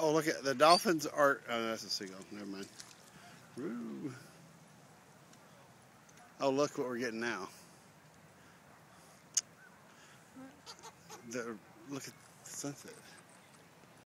Oh, look at the dolphins are. Oh, that's a seagull. Never mind. Woo. Oh, look what we're getting now. The, look at the sunset.